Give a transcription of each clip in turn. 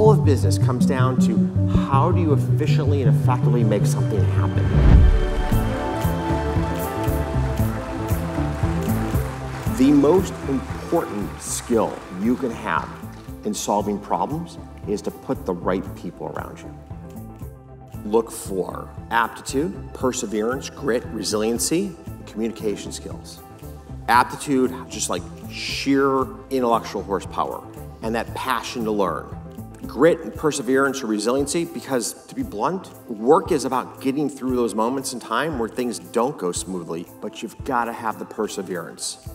All of business comes down to how do you efficiently and effectively make something happen. The most important skill you can have in solving problems is to put the right people around you. Look for aptitude, perseverance, grit, resiliency, communication skills. Aptitude, just like sheer intellectual horsepower and that passion to learn. Grit and perseverance or resiliency, because to be blunt, work is about getting through those moments in time where things don't go smoothly, but you've got to have the perseverance.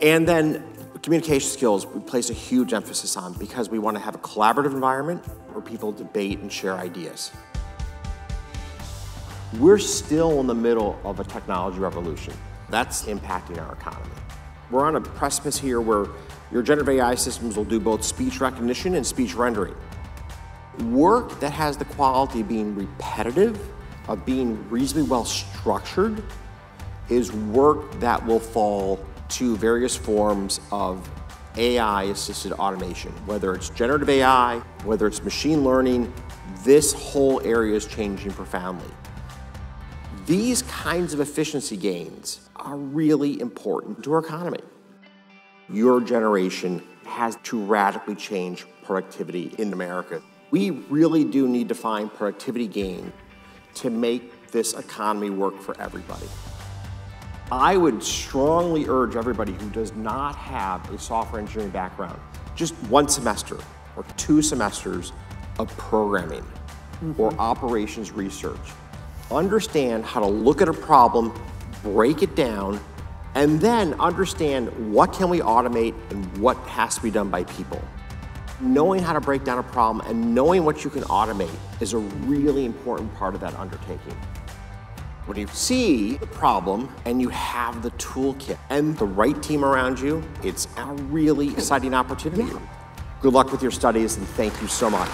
And then communication skills we place a huge emphasis on because we want to have a collaborative environment where people debate and share ideas. We're still in the middle of a technology revolution. That's impacting our economy. We're on a precipice here where your generative AI systems will do both speech recognition and speech rendering. Work that has the quality of being repetitive, of being reasonably well structured, is work that will fall to various forms of AI assisted automation, whether it's generative AI, whether it's machine learning, this whole area is changing profoundly. These kinds of efficiency gains are really important to our economy. Your generation has to radically change productivity in America. We really do need to find productivity gain to make this economy work for everybody. I would strongly urge everybody who does not have a software engineering background, just one semester or two semesters of programming mm -hmm. or operations research. Understand how to look at a problem, break it down, and then understand what can we automate and what has to be done by people. Knowing how to break down a problem and knowing what you can automate is a really important part of that undertaking. When you see the problem and you have the toolkit and the right team around you, it's a really exciting opportunity. Good luck with your studies and thank you so much.